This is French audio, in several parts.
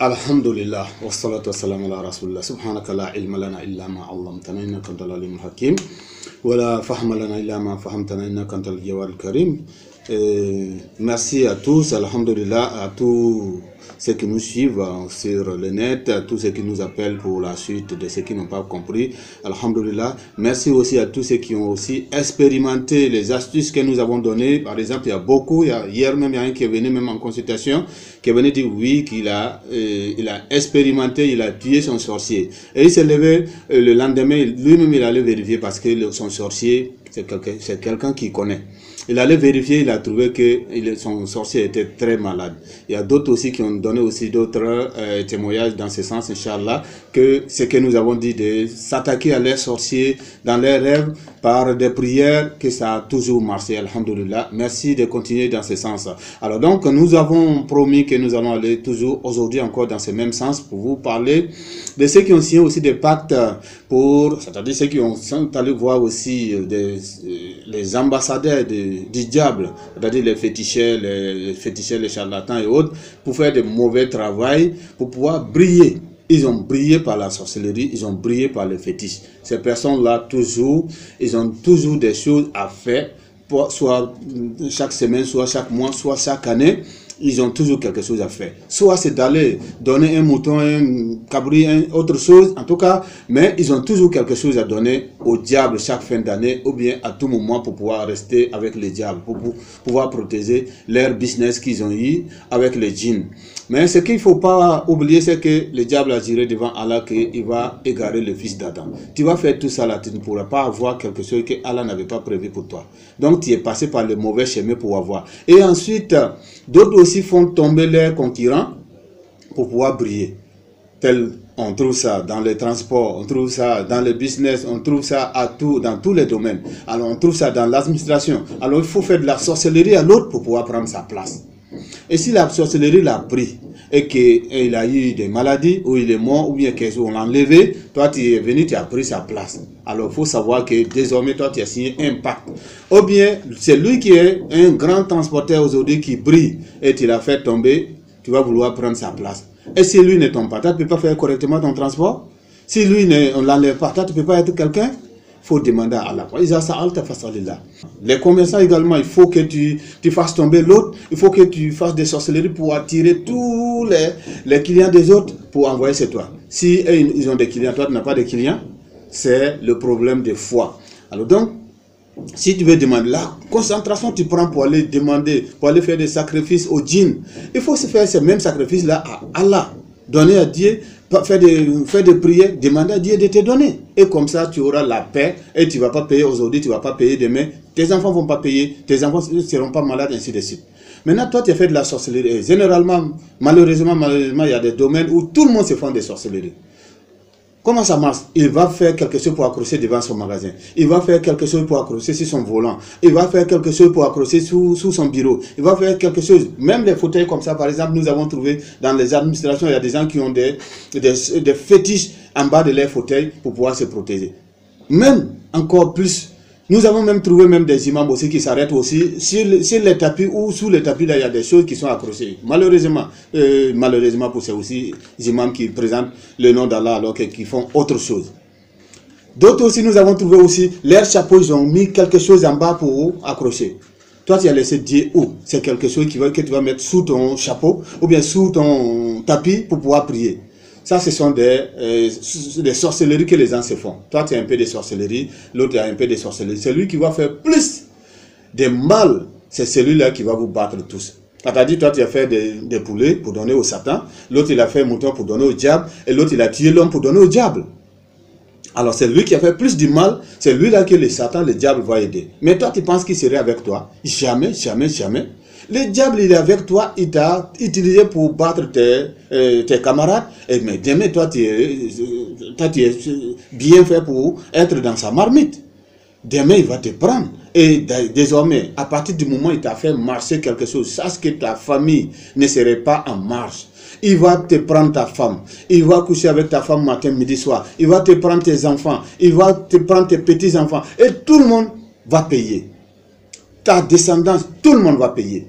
الحمد لله والصلاة والسلام على رسول الله سبحانك لا علم لنا إلا ما علمتنا إنك أنت العليم الحكيم ولا فهم لنا إلا ما فهمتنا إنك أنت الجواد الكريم Merci à tous, alhamdulillah, à tous ceux qui nous suivent sur le net, à tous ceux qui nous appellent pour la suite de ceux qui n'ont pas compris. Alhamdulillah. Merci aussi à tous ceux qui ont aussi expérimenté les astuces que nous avons données. Par exemple, il y a beaucoup, il y a, hier même, il y a un qui est venu même en consultation, qui est venu dire oui, qu'il a, euh, il a expérimenté, il a tué son sorcier. Et il s'est levé euh, le lendemain, lui-même il allait vérifier parce que son sorcier, c'est quelqu'un qu'il connaît. Il allait vérifier, il a trouvé que son sorcier était très malade. Il y a d'autres aussi qui ont donné aussi d'autres euh, témoignages dans ce sens, Inch'Allah, que ce que nous avons dit de s'attaquer à leurs sorciers dans leurs rêves par des prières, que ça a toujours marché, Alhamdulillah. Merci de continuer dans ce sens. Alors donc, nous avons promis que nous allons aller toujours aujourd'hui encore dans ce même sens pour vous parler de ceux qui ont signé aussi des pactes pour, c'est-à-dire ceux qui ont, sont allés voir aussi euh, euh, les ambassadeurs de- du diable, c'est-à-dire les féticheurs, les, les charlatans et autres, pour faire de mauvais travail, pour pouvoir briller. Ils ont brillé par la sorcellerie, ils ont brillé par le fétiche. Ces personnes-là, toujours, ils ont toujours des choses à faire, pour- soit mm, chaque semaine, soit chaque mois, soit chaque année ils ont toujours quelque chose à faire. Soit c'est d'aller donner un mouton, un cabri, un autre chose, en tout cas, mais ils ont toujours quelque chose à donner au diable chaque fin d'année ou bien à tout moment pour pouvoir rester avec le diable, pour, pouvoir protéger leur business qu'ils ont eu avec les djinns. Mais ce qu'il ne faut pas oublier, c'est que le diable a juré devant Allah qu'il va égarer le fils d'Adam. Tu vas faire tout ça là, tu ne pourras pas avoir quelque chose que Allah n'avait pas prévu pour toi. Donc tu es passé par le mauvais chemin pour avoir. Et ensuite, d'autres aussi font tomber leurs concurrents pour pouvoir briller. On trouve ça dans les transports, on trouve ça dans le business, on trouve ça dans tous les domaines. Alors on trouve ça dans l'administration. Alors il faut faire de la sorcellerie à l'autre pour pouvoir prendre sa place. Et si la sorcellerie l'a pris et qu'il a eu des maladies, ou il est mort, ou bien qu'on l'a enlevé, toi tu es venu, tu as pris sa place. Alors il faut savoir que désormais toi tu as signé un pacte. Ou bien c'est lui qui est un grand transporteur aujourd'hui qui brille et tu l'as fait tomber, tu vas vouloir prendre sa place. Et si lui ne tombe pas, tu ne peux pas faire correctement ton transport. Si lui ne, l'enlève pas, tu ne peux pas être quelqu'un faut demander à Allah. Les commerçants également, il faut que tu, tu fasses tomber l'autre, il faut que tu fasses des sorcelleries pour attirer tous les, les clients des autres pour envoyer chez toi. Si eux, ils ont des clients, toi tu n'as pas de clients, c'est le problème de foi. Alors donc, si tu veux demander la concentration, tu prends pour aller demander, pour aller faire des sacrifices au djinn. Il faut se faire ces mêmes sacrifices-là à Allah. Donner à Dieu, faire des, faire des prières, demander à Dieu de te donner. Et comme ça, tu auras la paix et tu ne vas pas payer aujourd'hui, tu ne vas pas payer demain. Tes enfants ne vont pas payer, tes enfants ne seront pas malades, ainsi de suite. Maintenant, toi, tu as fait de la sorcellerie. Généralement, malheureusement, malheureusement, il y a des domaines où tout le monde se fait des sorcelleries. Comment ça marche? Il va faire quelque chose pour accrocher devant son magasin. Il va faire quelque chose pour accrocher sur son volant. Il va faire quelque chose pour accrocher sous, sous son bureau. Il va faire quelque chose. Même les fauteuils comme ça, par exemple, nous avons trouvé dans les administrations, il y a des gens qui ont des, des, des fétiches en bas de leurs fauteuils pour pouvoir se protéger. Même encore plus, nous avons même trouvé même des imams aussi qui s'arrêtent aussi sur, le- sur les tapis ou sous les tapis là il y a des choses qui sont accrochées. Malheureusement, euh, malheureusement pour ces aussi imams qui présentent le nom d'Allah alors que- qui font autre chose. D'autres aussi nous avons trouvé aussi leurs chapeaux ils ont mis quelque chose en bas pour accrocher. Toi tu as laissé Dieu où? C'est quelque chose qui va, que tu vas mettre sous ton chapeau ou bien sous ton tapis pour pouvoir prier. Ça, ce sont des, euh, des sorcelleries que les gens se font. Toi, tu as un peu de sorcellerie, l'autre a un peu de sorcellerie. Celui qui va faire plus de mal, c'est celui-là qui va vous battre tous. C'est-à-dire, toi, tu as fait des, des poulets pour donner au Satan, l'autre, il a fait un mouton pour donner au diable, et l'autre, il a tué l'homme pour donner au diable. Alors, c'est lui qui a fait plus du mal, c'est lui-là que le Satan, le diable va aider. Mais toi, tu penses qu'il serait avec toi? Jamais, jamais, jamais. Le diable, il est avec toi, il t'a utilisé pour battre tes, euh, tes camarades. Et mais demain, toi, tu es, euh, toi, tu es bien fait pour être dans sa marmite. Demain, il va te prendre. Et dé- désormais, à partir du moment où il t'a fait marcher quelque chose, sache que ta famille ne serait pas en marche. Il va te prendre ta femme. Il va coucher avec ta femme matin, midi, soir. Il va te prendre tes enfants. Il va te prendre tes petits-enfants. Et tout le monde va payer. Ta descendance, tout le monde va payer.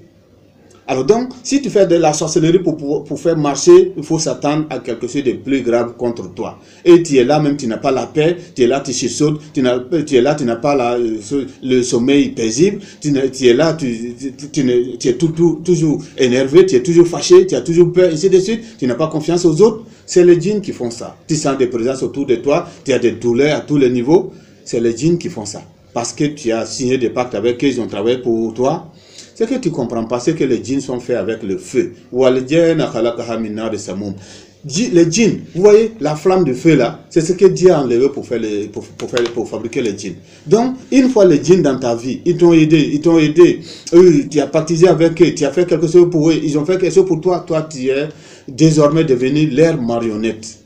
Alors donc, si tu fais de la sorcellerie pour, pour, faire marcher, il faut s'attendre à quelque chose de plus grave contre toi. Et tu es là, même tu n'as pas la paix, tu es là, tu sautes, tu, tu es là, tu n'as pas la, le sommeil paisible, tu, es là, tu, es toujours énervé, tu es toujours fâché, tu as toujours peur, ainsi de suite, tu n'as pas confiance aux autres. C'est les djinns qui font ça. Tu sens des présences autour de toi, tu as des douleurs à tous les niveaux. C'est les djinns qui font ça. Parce que tu as signé des pactes avec eux, ils ont travaillé pour toi ce que tu ne comprends pas, c'est que les djinns sont faits avec le feu. Les djinns, vous voyez, la flamme de feu là, c'est ce que Dieu a enlevé pour, faire pour, fabriquer les djinns. Donc, une fois les djinns dans ta vie, ils t'ont aidé, ils t'ont aidé, tu as participé avec eux, tu as fait quelque chose pour eux, ils ont fait quelque chose pour toi, toi tu es désormais devenu leur marionnette.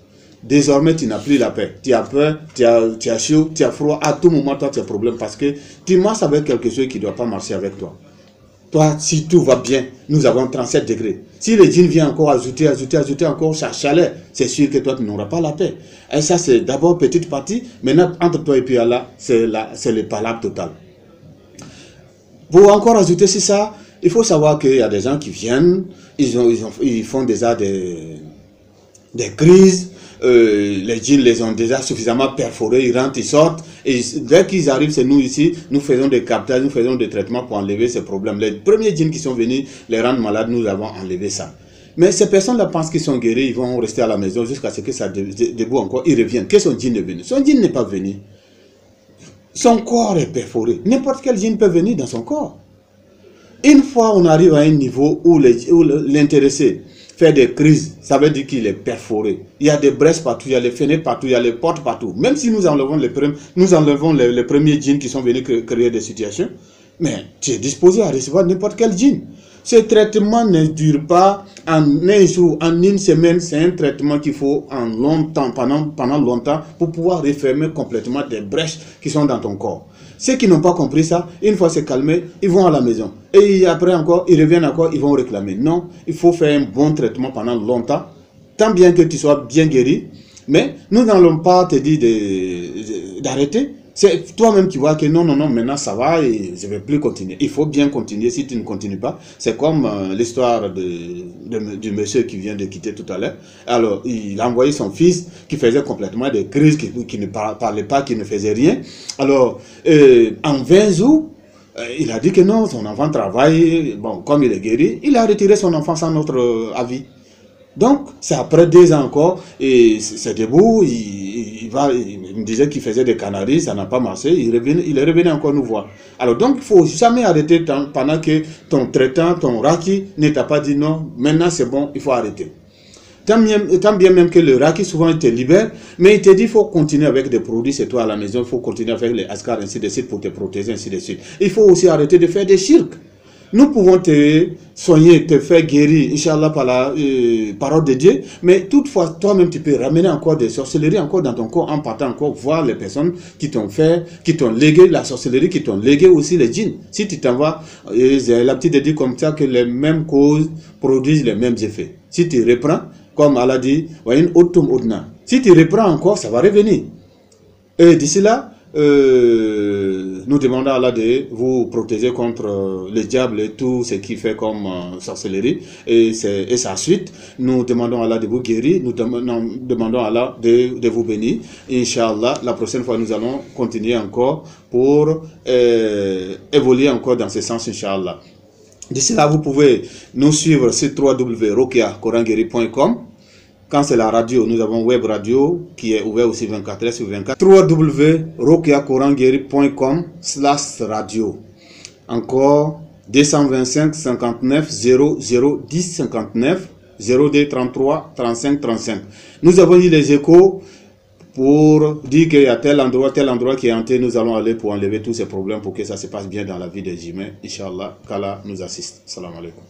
Désormais, tu n'as plus la paix. Tu as peur, tu as, chaud, tu as froid. À tout moment, toi, tu as problème parce que tu marches avec quelque chose qui ne doit pas marcher avec toi. Toi, si tout va bien, nous avons 37 degrés. Si le djinn vient encore ajouter, ajouter, ajouter encore sa chaleur, c'est sûr que toi, tu n'auras pas la paix. Et ça, c'est d'abord petite partie. Maintenant, entre toi et puis Allah, c'est le palabre total. Pour encore ajouter sur ça, il faut savoir qu'il y a des gens qui viennent, ils, ont, ils, ont, ils font déjà des, des crises, euh, les djinns les ont déjà suffisamment perforés, ils rentrent, ils sortent, et dès qu'ils arrivent, c'est nous ici, nous faisons des captages, nous faisons des traitements pour enlever ces problèmes. Les premiers djinns qui sont venus les rendre malades, nous avons enlevé ça. Mais ces personnes-là pensent qu'ils sont guéris, ils vont rester à la maison jusqu'à ce que ça debout encore, ils reviennent. Que son djinn est venu? Son djinn n'est pas venu. Son corps est perforé. N'importe quel djinn peut venir dans son corps. Une fois on arrive à un niveau où l'intéressé fait des crises, ça veut dire qu'il est perforé. Il y a des brèches partout, il y a les fenêtres partout, il y a les portes partout. Même si nous enlevons les, nous enlevons les, premiers djinns qui sont venus créer des situations, mais tu es disposé à recevoir n'importe quel djinn. Ce traitement ne dure pas en un jour, en une semaine. C'est un traitement qu'il faut en longtemps, pendant longtemps, pour pouvoir refermer complètement des brèches qui sont dans ton corps. Ceux qui n'ont pas compris ça, une fois c'est calmé, ils vont à la maison. Et après encore, ils reviennent encore, ils vont réclamer. Non, il faut faire un bon traitement pendant longtemps, tant bien que tu sois bien guéri. Mais nous n'allons pas te dire d'arrêter. C'est toi-même qui vois que non, non, non, maintenant ça va et je ne vais plus continuer. Il faut bien continuer si tu ne continues pas. C'est comme euh, l'histoire de, du monsieur qui vient de quitter tout à l'heure. Alors, il a envoyé son fils qui faisait complètement des crises, qui, ne parlait pas, qui ne faisait rien. Alors, euh, en 20 jours, euh, il a dit que non, son enfant travaille, bon, comme il est guéri, il a retiré son enfant sans notre avis. Donc, c'est après deux ans encore, et c'est debout, il, va, me disait qu'il faisait des canaries, ça n'a pas marché, il, revient, il est revenu encore nous voir. Alors donc, il faut jamais arrêter pendant que ton traitant, ton raki ne t'a pas dit non, maintenant c'est bon, il faut arrêter. Tant bien, tant bien, même que le raki souvent il te libère, mais il te dit il faut continuer avec des produits, c'est toi à la maison, il faut continuer avec les ascars, ainsi de suite, pour te protéger, ainsi de suite. Il faut aussi arrêter de faire des cirques. Nous pouvons te soigner, te faire guérir, Inch'Allah, par la euh, parole de Dieu. Mais toutefois, toi-même, tu peux ramener encore des sorcelleries encore dans ton corps en partant encore voir les personnes qui t'ont fait, qui t'ont légué la sorcellerie, qui t'ont légué aussi les djinns. Si tu t'en vas, la petite dit comme ça que les mêmes causes produisent les mêmes effets. Si tu reprends, comme Allah dit, si tu reprends encore, ça va revenir. Et d'ici là, euh, nous demandons à Allah de vous protéger contre euh, le diable et tout ce qui fait comme euh, sorcellerie et, et, sa suite. Nous demandons à Allah de vous guérir, nous demandons à Allah de, de vous bénir. Inch'Allah, la prochaine fois, nous allons continuer encore pour évoluer encore dans ce sens, Inch'Allah. D'ici là, vous pouvez nous suivre sur www.rokiacorangueri.com quand c'est la radio, nous avons Web Radio qui est ouvert aussi 24 h sur 24. www.rokiacorangueri.com slash radio. Encore 225 59 00 10 59 02 33 35 35. Nous avons eu les échos pour dire qu'il y a tel endroit, tel endroit qui est hanté. Nous allons aller pour enlever tous ces problèmes pour que ça se passe bien dans la vie des humains. Inch'Allah, qu'Allah nous assiste. Salam alaikum.